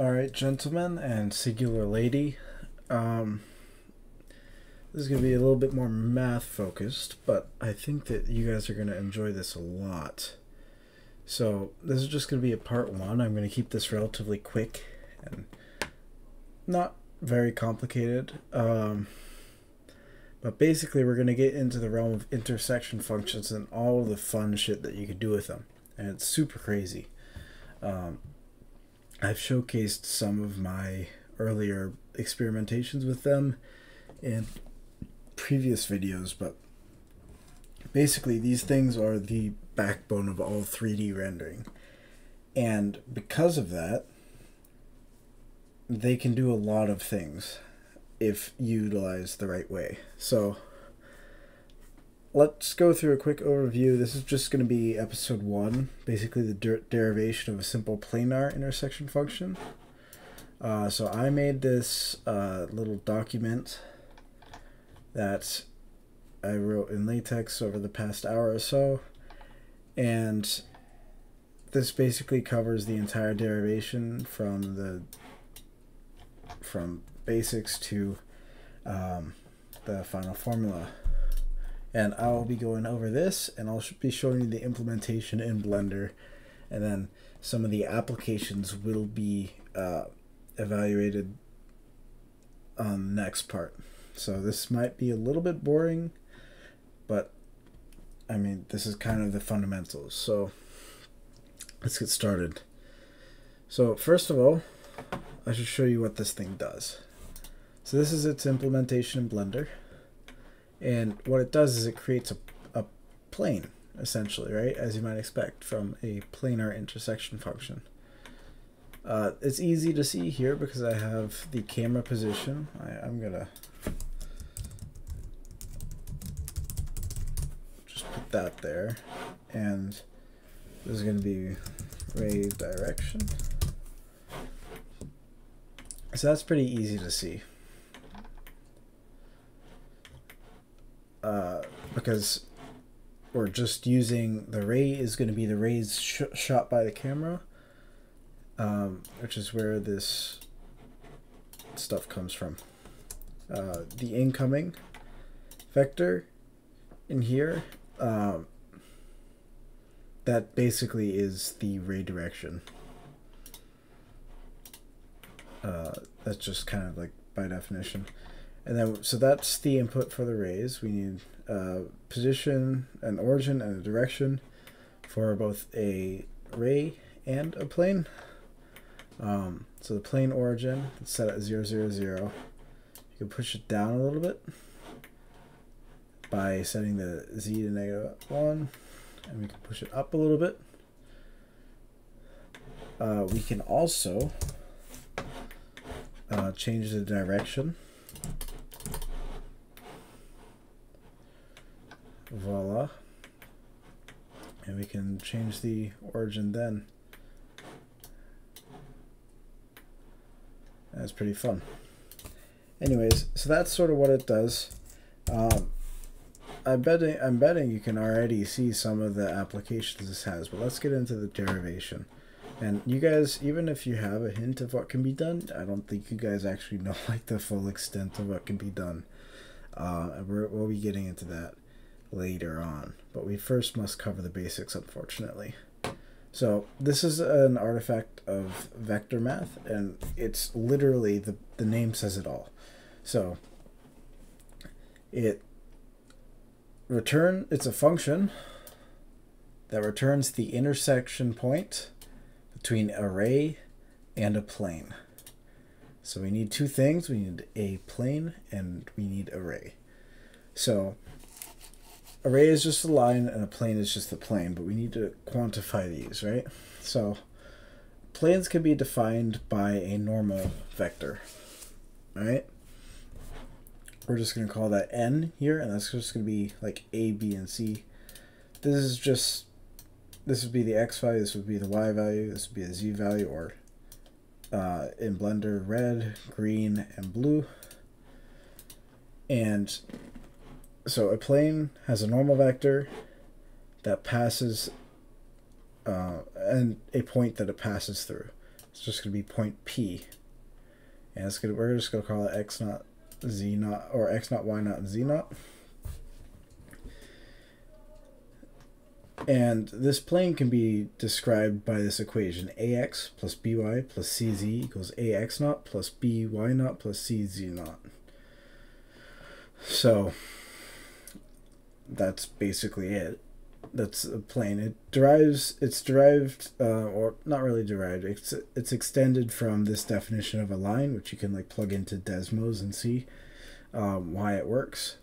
All right, gentlemen and singular lady. Um, this is going to be a little bit more math focused, but I think that you guys are going to enjoy this a lot. So, this is just going to be a part one. I'm going to keep this relatively quick and not very complicated. Um, but basically, we're going to get into the realm of intersection functions and all the fun shit that you could do with them. And it's super crazy. Um, I've showcased some of my earlier experimentations with them in previous videos, but basically these things are the backbone of all 3D rendering. And because of that, they can do a lot of things if utilized the right way. So let's go through a quick overview. This is just going to be episode one, basically the der derivation of a simple planar intersection function. Uh, so I made this uh, little document that I wrote in LaTeX over the past hour or so, and this basically covers the entire derivation from the from basics to um, the final formula and I'll be going over this and I'll be showing you the implementation in Blender and then some of the applications will be uh, evaluated on the next part. So this might be a little bit boring, but I mean, this is kind of the fundamentals. So let's get started. So first of all, I should show you what this thing does. So this is its implementation in Blender. And what it does is it creates a, a plane, essentially, right? As you might expect from a planar intersection function. Uh, it's easy to see here because I have the camera position. I, I'm going to just put that there. And this is going to be ray direction. So that's pretty easy to see. Uh, because we're just using the ray is going to be the rays sh shot by the camera, um, which is where this stuff comes from. Uh, the incoming vector in here, um, that basically is the ray direction. Uh, that's just kind of like by definition. And then, so that's the input for the rays. We need a position, an origin, and a direction for both a ray and a plane. Um, so the plane origin is set at 0, 0, 0. You can push it down a little bit by setting the z to negative 1. And we can push it up a little bit. Uh, we can also uh, change the direction voila. And we can change the origin then. That's pretty fun. Anyways so that's sort of what it does. Um, I betting I'm betting you can already see some of the applications this has but let's get into the derivation. And you guys even if you have a hint of what can be done I don't think you guys actually know like the full extent of what can be done. Uh, we'll be getting into that later on. But we first must cover the basics, unfortunately. So this is an artifact of vector math, and it's literally, the, the name says it all. So it return, it's a function that returns the intersection point between array and a plane. So we need two things. We need a plane and we need array. So array is just a line and a plane is just a plane, but we need to quantify these, right? So planes can be defined by a normal vector, right? We're just going to call that n here, and that's just going to be like a, b, and c. This is just, this would be the x value, this would be the y value, this would be the z value, or uh, in Blender, red, green, and blue. And so a plane has a normal vector that passes uh, and a point that it passes through. It's just going to be point P. And it's gonna, we're just going to call it x naught z naught, or x naught y naught z naught. And this plane can be described by this equation ax plus by plus cz equals ax naught plus by naught plus cz naught. So that's basically it. That's a plane. It derives. It's derived, uh, or not really derived. It's it's extended from this definition of a line, which you can like plug into Desmos and see um, why it works.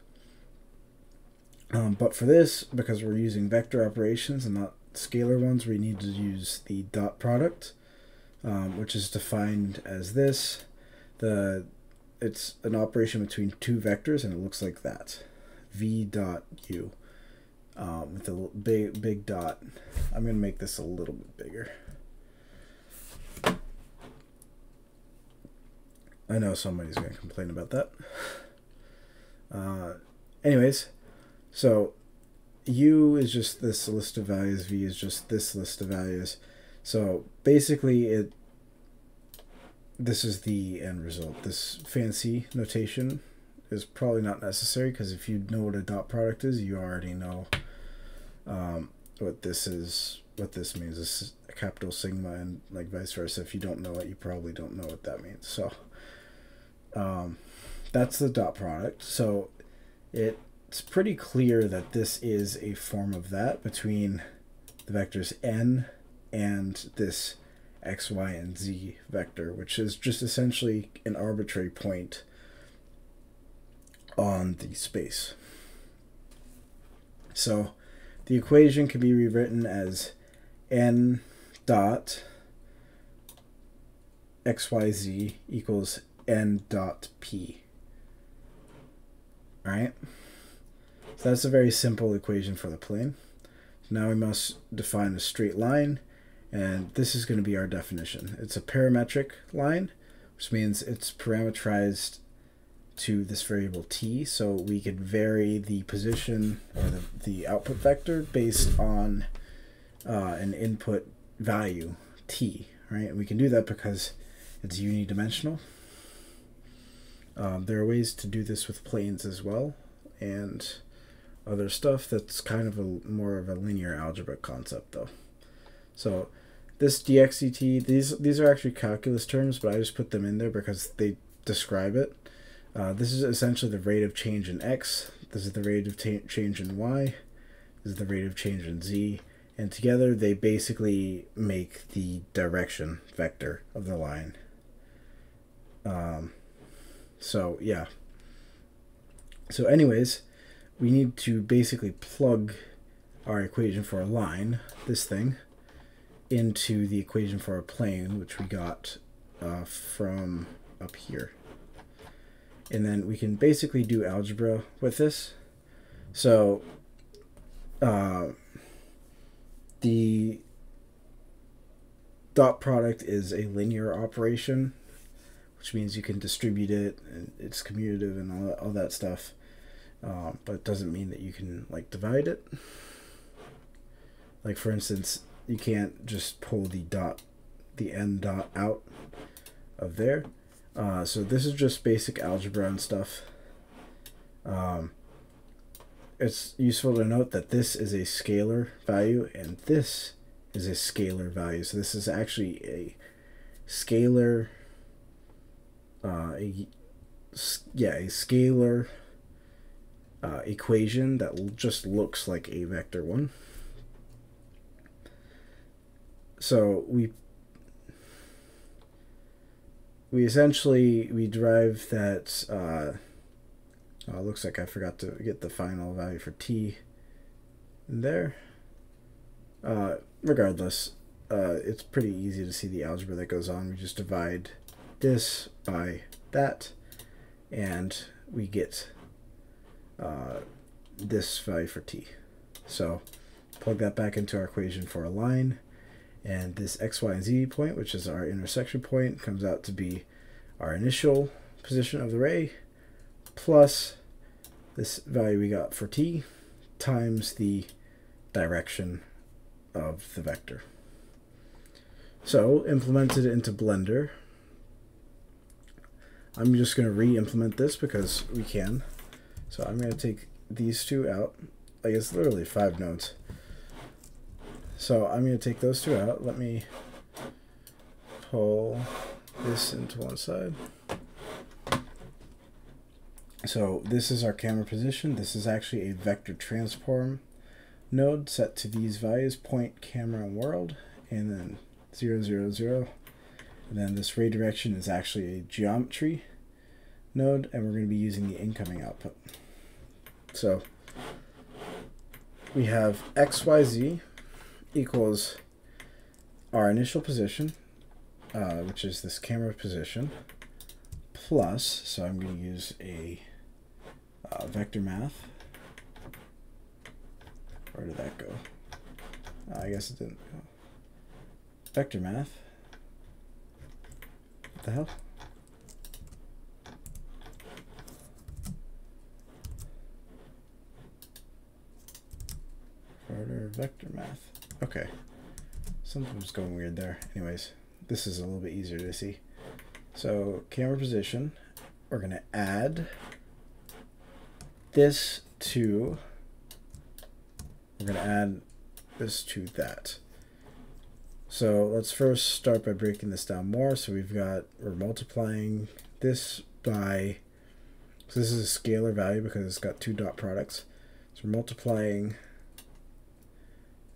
Um, but for this, because we're using vector operations and not scalar ones, we need to use the dot product, um, which is defined as this. The it's an operation between two vectors, and it looks like that. V dot U um, with a big big dot. I'm gonna make this a little bit bigger. I know somebody's gonna complain about that. Uh, anyways, so U is just this list of values. V is just this list of values. So basically, it this is the end result. This fancy notation is probably not necessary because if you know what a dot product is, you already know um, what this is, what this means. This is a capital sigma and like vice versa. If you don't know it, you probably don't know what that means. So um, that's the dot product. So it's pretty clear that this is a form of that between the vectors n and this x, y, and z vector, which is just essentially an arbitrary point on the space. So the equation can be rewritten as n dot xyz equals n dot p. Alright? So that's a very simple equation for the plane. So now we must define a straight line, and this is going to be our definition. It's a parametric line, which means it's parameterized to this variable t, so we could vary the position or the, the output vector based on uh, an input value t, right? And we can do that because it's unidimensional. Um, there are ways to do this with planes as well, and other stuff that's kind of a more of a linear algebra concept though. So this dxdt, these these are actually calculus terms, but I just put them in there because they describe it. Uh, this is essentially the rate of change in x. This is the rate of change in y. This is the rate of change in z. And together they basically make the direction vector of the line. Um, so, yeah. So anyways, we need to basically plug our equation for a line, this thing, into the equation for a plane, which we got uh, from up here and then we can basically do algebra with this. So uh, the dot product is a linear operation, which means you can distribute it and it's commutative and all that, all that stuff. Uh, but it doesn't mean that you can like divide it. Like for instance, you can't just pull the dot, the n dot out of there uh, so this is just basic algebra and stuff. Um, it's useful to note that this is a scalar value and this is a scalar value. So this is actually a scalar, uh, a, yeah, a scalar uh, equation that just looks like a vector one. So we we essentially we derive that uh, oh, it looks like I forgot to get the final value for t there. Uh, regardless uh, it's pretty easy to see the algebra that goes on. We just divide this by that and we get uh, this value for t. So plug that back into our equation for a line and this x, y, and z point, which is our intersection point, comes out to be our initial position of the ray plus this value we got for t times the direction of the vector. So implemented into Blender. I'm just going to re-implement this because we can. So I'm going to take these two out. I guess literally five nodes. So I'm going to take those two out. Let me pull this into one side. So this is our camera position. This is actually a vector transform node set to these values, point, camera, and world, and then 0, 0, 0. And then this ray direction is actually a geometry node, and we're going to be using the incoming output. So we have xyz equals our initial position, uh, which is this camera position, plus, so I'm going to use a uh, vector math. Where did that go? Uh, I guess it didn't go. Vector math. What the hell? Vector math. Okay. Something was going weird there. Anyways, this is a little bit easier to see. So camera position, we're going to add this to, we're going to add this to that. So let's first start by breaking this down more. So we've got, we're multiplying this by, so this is a scalar value because it's got two dot products. So we're multiplying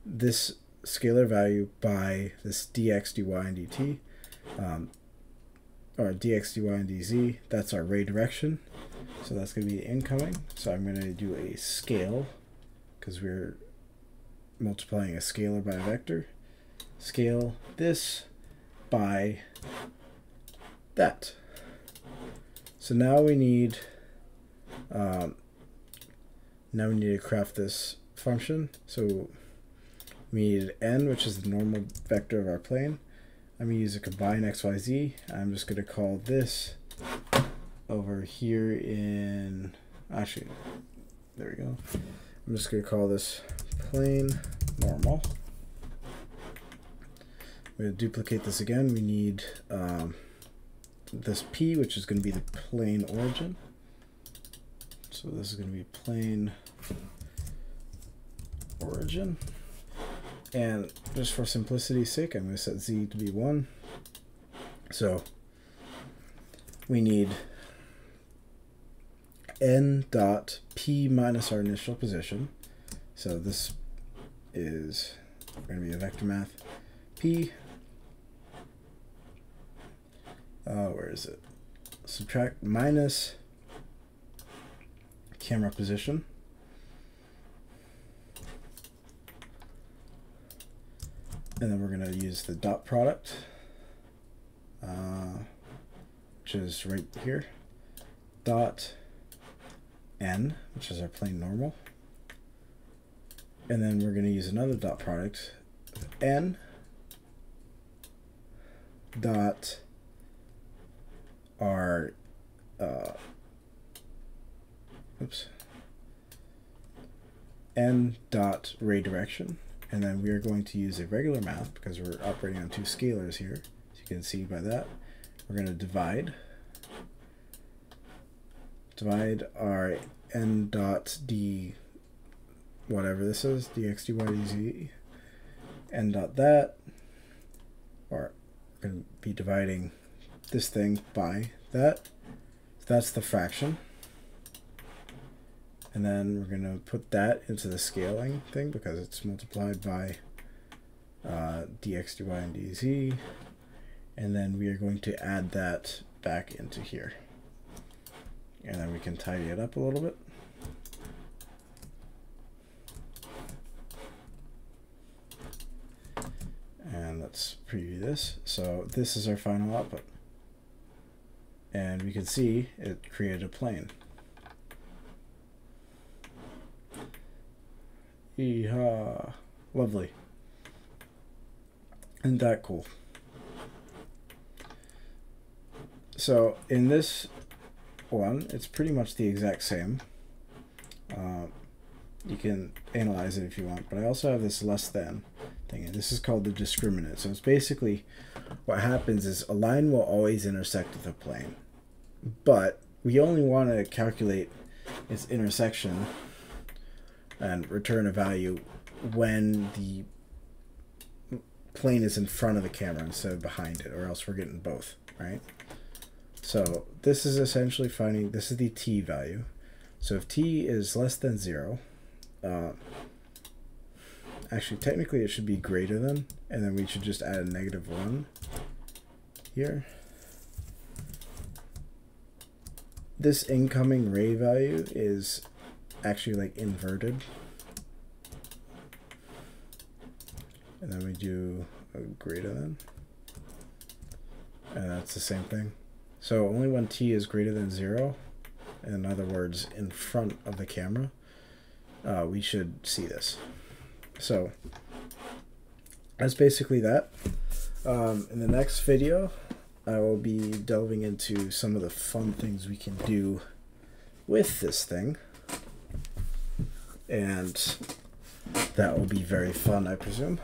this scalar value by this dx, dy, and dt. Um, or dx, dy, and dz, that's our ray direction. So that's going to be incoming. So I'm going to do a scale because we're multiplying a scalar by a vector. Scale this by that. So now we need um, now we need to craft this function. So we need n, which is the normal vector of our plane. I'm going to use a combine xyz. I'm just going to call this over here in, actually, there we go. I'm just going to call this plane normal. We're going to duplicate this again. We need um, this p, which is going to be the plane origin. So this is going to be plane origin. And just for simplicity's sake, I'm going to set z to be 1. So we need n dot p minus our initial position. So this is going to be a vector math p. Uh, where is it? Subtract minus camera position. And then we're going to use the dot product, uh, which is right here, dot n, which is our plane normal. And then we're going to use another dot product, n dot our, uh, oops, n dot ray direction and then we are going to use a regular math because we're operating on two scalars here. As you can see by that, we're going to divide. Divide our n dot d, whatever this is, dx, dy, dz, n dot that, or we're going to be dividing this thing by that. So that's the fraction. And then we're going to put that into the scaling thing because it's multiplied by uh, dx, dy, and dz. And then we are going to add that back into here. And then we can tidy it up a little bit. And let's preview this. So this is our final output. And we can see it created a plane. Yeehaw. Lovely. Isn't that cool? So in this one, it's pretty much the exact same. Uh, you can analyze it if you want, but I also have this less than. thing. And this is called the discriminant. So it's basically what happens is a line will always intersect with a plane. But we only want to calculate its intersection and return a value when the plane is in front of the camera instead of behind it, or else we're getting both, right? So this is essentially finding, this is the t value. So if t is less than 0, uh, actually technically it should be greater than, and then we should just add a negative 1 here. This incoming ray value is actually like inverted. And then we do a greater than. And that's the same thing. So only when t is greater than 0, in other words, in front of the camera, uh, we should see this. So that's basically that. Um, in the next video, I will be delving into some of the fun things we can do with this thing. And that will be very fun, I presume.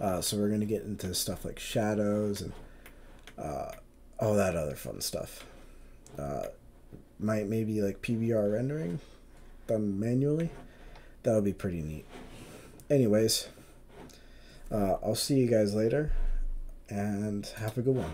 Uh, so we're going to get into stuff like shadows and uh, all that other fun stuff. Uh, might maybe like PBR rendering done manually. That would be pretty neat. Anyways, uh, I'll see you guys later and have a good one.